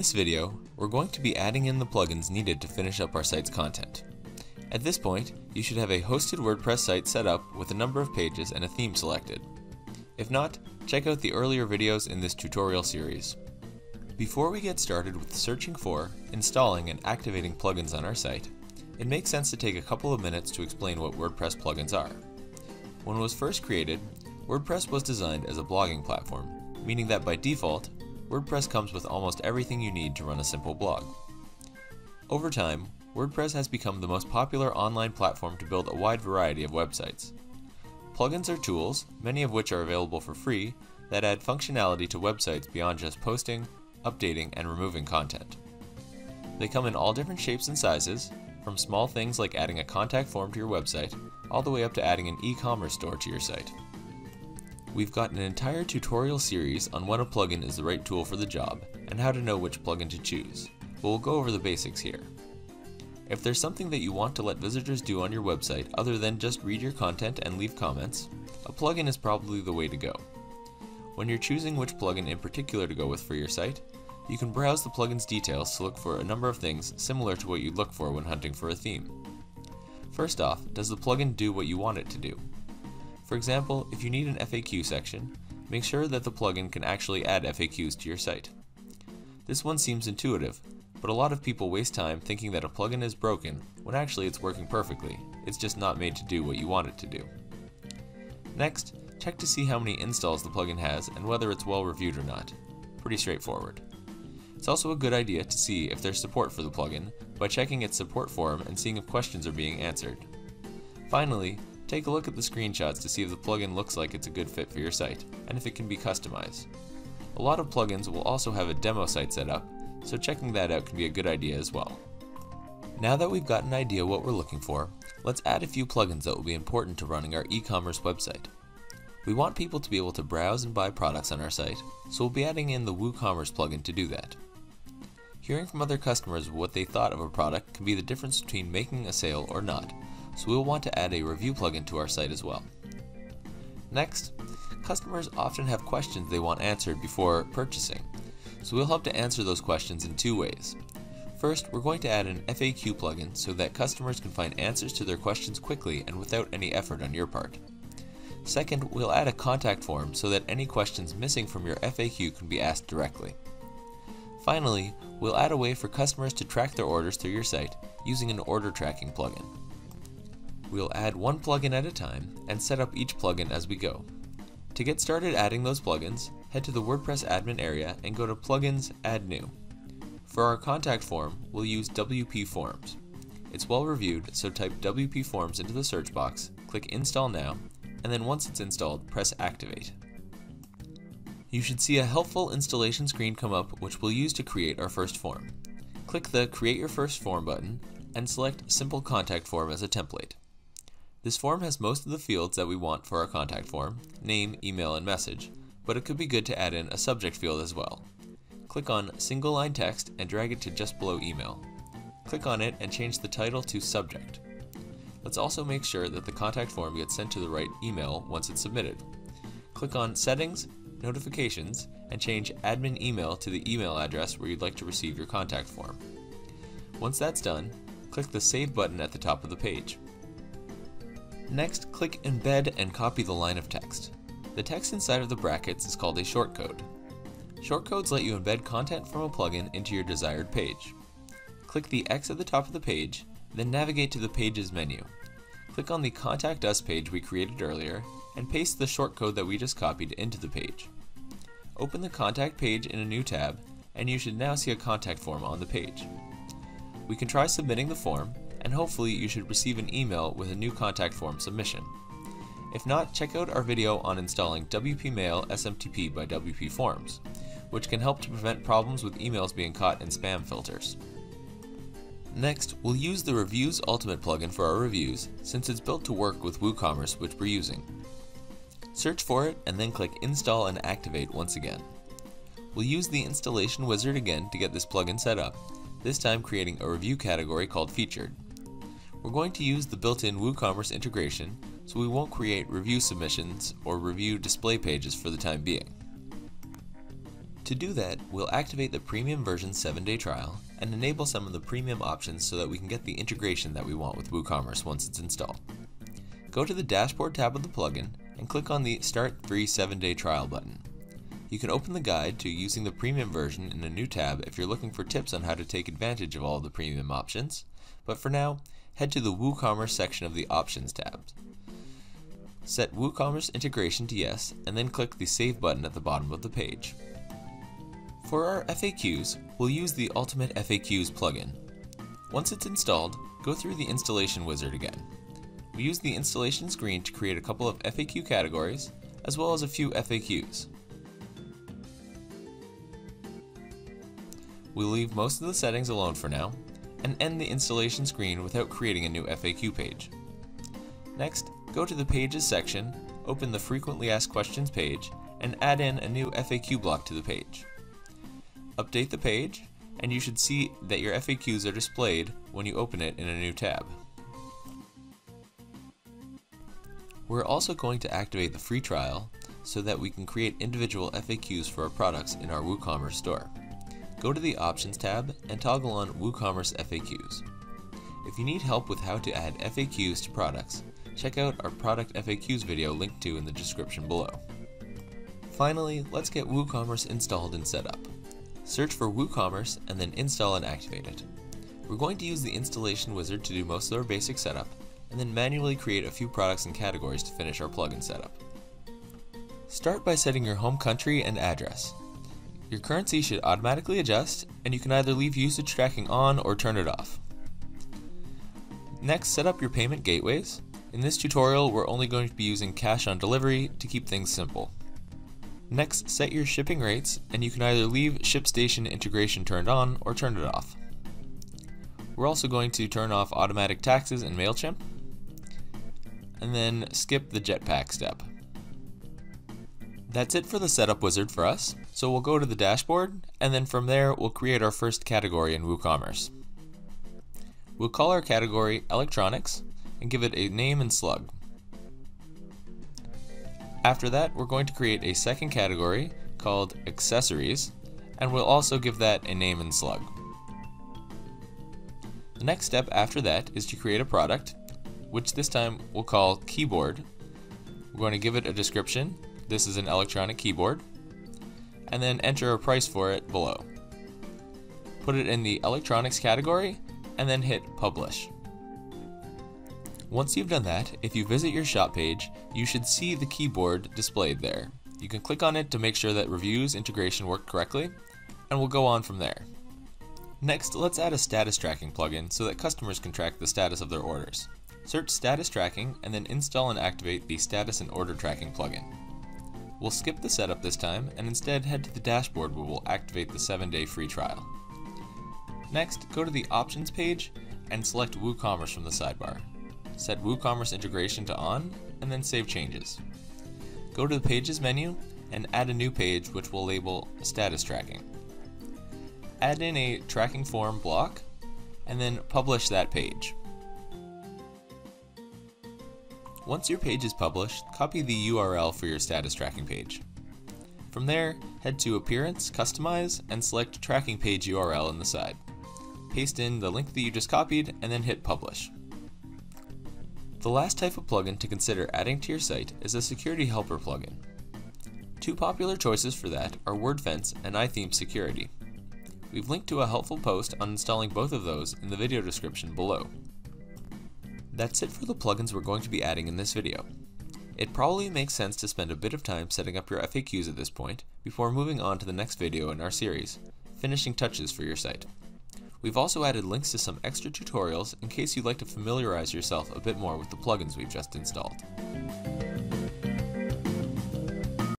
this video, we're going to be adding in the plugins needed to finish up our site's content. At this point, you should have a hosted WordPress site set up with a number of pages and a theme selected. If not, check out the earlier videos in this tutorial series. Before we get started with searching for, installing, and activating plugins on our site, it makes sense to take a couple of minutes to explain what WordPress plugins are. When it was first created, WordPress was designed as a blogging platform, meaning that by default, WordPress comes with almost everything you need to run a simple blog. Over time, WordPress has become the most popular online platform to build a wide variety of websites. Plugins are tools, many of which are available for free, that add functionality to websites beyond just posting, updating, and removing content. They come in all different shapes and sizes, from small things like adding a contact form to your website, all the way up to adding an e-commerce store to your site. We've got an entire tutorial series on when a plugin is the right tool for the job, and how to know which plugin to choose, but we'll go over the basics here. If there's something that you want to let visitors do on your website other than just read your content and leave comments, a plugin is probably the way to go. When you're choosing which plugin in particular to go with for your site, you can browse the plugin's details to look for a number of things similar to what you'd look for when hunting for a theme. First off, does the plugin do what you want it to do? For example, if you need an FAQ section, make sure that the plugin can actually add FAQs to your site. This one seems intuitive, but a lot of people waste time thinking that a plugin is broken when actually it's working perfectly, it's just not made to do what you want it to do. Next, check to see how many installs the plugin has and whether it's well reviewed or not. Pretty straightforward. It's also a good idea to see if there's support for the plugin by checking its support forum and seeing if questions are being answered. Finally, take a look at the screenshots to see if the plugin looks like it's a good fit for your site, and if it can be customized. A lot of plugins will also have a demo site set up, so checking that out can be a good idea as well. Now that we've got an idea what we're looking for, let's add a few plugins that will be important to running our e-commerce website. We want people to be able to browse and buy products on our site, so we'll be adding in the WooCommerce plugin to do that. Hearing from other customers what they thought of a product can be the difference between making a sale or not, so we'll want to add a review plugin to our site as well. Next, customers often have questions they want answered before purchasing, so we'll help to answer those questions in two ways. First, we're going to add an FAQ plugin so that customers can find answers to their questions quickly and without any effort on your part. Second, we'll add a contact form so that any questions missing from your FAQ can be asked directly. Finally, we'll add a way for customers to track their orders through your site using an order tracking plugin. We'll add one plugin at a time and set up each plugin as we go. To get started adding those plugins, head to the WordPress admin area and go to Plugins Add New. For our contact form, we'll use WP Forms. It's well reviewed, so type WP Forms into the search box, click Install Now, and then once it's installed, press Activate. You should see a helpful installation screen come up which we'll use to create our first form. Click the Create Your First Form button and select Simple Contact Form as a template. This form has most of the fields that we want for our contact form, name, email, and message, but it could be good to add in a subject field as well. Click on Single Line Text and drag it to just below email. Click on it and change the title to Subject. Let's also make sure that the contact form gets sent to the right email once it's submitted. Click on Settings notifications, and change admin email to the email address where you'd like to receive your contact form. Once that's done, click the Save button at the top of the page. Next, click Embed and copy the line of text. The text inside of the brackets is called a shortcode. Shortcodes let you embed content from a plugin into your desired page. Click the X at the top of the page, then navigate to the Pages menu. Click on the Contact Us page we created earlier, and paste the shortcode that we just copied into the page. Open the contact page in a new tab, and you should now see a contact form on the page. We can try submitting the form, and hopefully you should receive an email with a new contact form submission. If not, check out our video on installing WP Mail SMTP by WP Forms, which can help to prevent problems with emails being caught in spam filters. Next, we'll use the Reviews Ultimate plugin for our reviews, since it's built to work with WooCommerce which we're using. Search for it and then click Install and Activate once again. We'll use the installation wizard again to get this plugin set up, this time creating a review category called Featured. We're going to use the built-in WooCommerce integration, so we won't create review submissions or review display pages for the time being. To do that, we'll activate the premium version 7-day trial and enable some of the premium options so that we can get the integration that we want with WooCommerce once it's installed. Go to the Dashboard tab of the plugin and click on the Start Free 7-Day Trial button. You can open the guide to using the premium version in a new tab if you're looking for tips on how to take advantage of all the premium options, but for now, head to the WooCommerce section of the Options tab. Set WooCommerce integration to yes, and then click the Save button at the bottom of the page. For our FAQs, we'll use the Ultimate FAQs plugin. Once it's installed, go through the installation wizard again. We use the installation screen to create a couple of FAQ categories, as well as a few FAQs. We'll leave most of the settings alone for now, and end the installation screen without creating a new FAQ page. Next, go to the Pages section, open the Frequently Asked Questions page, and add in a new FAQ block to the page. Update the page, and you should see that your FAQs are displayed when you open it in a new tab. We're also going to activate the free trial so that we can create individual FAQs for our products in our WooCommerce store. Go to the Options tab and toggle on WooCommerce FAQs. If you need help with how to add FAQs to products, check out our product FAQs video linked to in the description below. Finally, let's get WooCommerce installed and set up. Search for WooCommerce and then install and activate it. We're going to use the installation wizard to do most of our basic setup, and then manually create a few products and categories to finish our plugin setup. Start by setting your home country and address. Your currency should automatically adjust, and you can either leave usage tracking on or turn it off. Next, set up your payment gateways. In this tutorial, we're only going to be using cash on delivery to keep things simple. Next, set your shipping rates, and you can either leave ShipStation integration turned on or turn it off. We're also going to turn off automatic taxes in MailChimp, and then skip the Jetpack step. That's it for the setup wizard for us, so we'll go to the dashboard, and then from there we'll create our first category in WooCommerce. We'll call our category Electronics, and give it a name and slug. After that, we're going to create a second category called Accessories, and we'll also give that a name and slug. The next step after that is to create a product, which this time we'll call Keyboard. We're going to give it a description this is an electronic keyboard, and then enter a price for it below. Put it in the electronics category, and then hit publish. Once you've done that, if you visit your shop page, you should see the keyboard displayed there. You can click on it to make sure that reviews integration worked correctly, and we'll go on from there. Next, let's add a status tracking plugin so that customers can track the status of their orders. Search status tracking and then install and activate the status and order tracking plugin. We'll skip the setup this time and instead head to the dashboard where we'll activate the 7-day free trial. Next, go to the Options page and select WooCommerce from the sidebar. Set WooCommerce integration to on and then save changes. Go to the Pages menu and add a new page which we'll label Status Tracking. Add in a tracking form block and then publish that page. Once your page is published, copy the URL for your status tracking page. From there, head to Appearance, Customize, and select Tracking Page URL in the side. Paste in the link that you just copied, and then hit Publish. The last type of plugin to consider adding to your site is a Security Helper plugin. Two popular choices for that are WordFence and iTheme Security. We've linked to a helpful post on installing both of those in the video description below. That's it for the plugins we're going to be adding in this video. It probably makes sense to spend a bit of time setting up your FAQs at this point, before moving on to the next video in our series, Finishing Touches for your site. We've also added links to some extra tutorials in case you'd like to familiarize yourself a bit more with the plugins we've just installed.